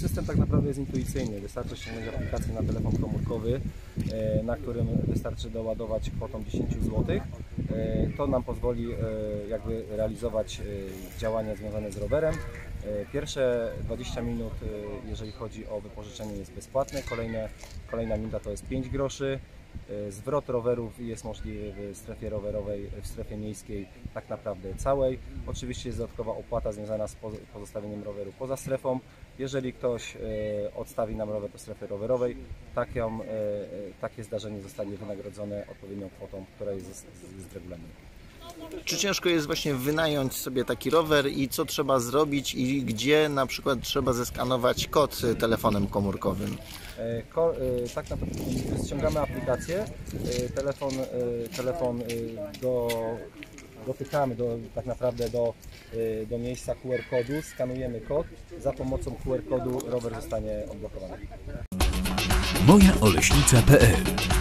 system tak naprawdę jest intuicyjny. Wystarczy ściągnąć aplikację na telefon komórkowy, na którym wystarczy doładować kwotą 10 zł. To nam pozwoli e, jakby realizować e, działania związane z rowerem. E, Pierwsze 20 minut, e, jeżeli chodzi o wypożyczenie, jest bezpłatne. Kolejne, kolejna minuta to jest 5 groszy. E, Zwrot rowerów jest możliwy w strefie rowerowej, w strefie miejskiej tak naprawdę całej. Oczywiście jest dodatkowa opłata związana z poz- pozostawieniem roweru poza strefą. Jeżeli ktoś e, odstawi nam rower do strefy rowerowej, taką, e, e, takie zdarzenie zostanie wynagrodzone odpowiednią kwotą, która jest z, z, z regulaminu. Czy ciężko jest właśnie wynająć sobie taki rower i co trzeba zrobić i gdzie na przykład trzeba zeskanować kod telefonem komórkowym? E, Ko, e, tak naprawdę ściągamy aplikację, e, telefon, telefon do, dotykamy do, tak naprawdę do, do miejsca QR kodu, skanujemy kod, za pomocą QR kodu rower zostanie odblokowany. mojaoleśnica.pl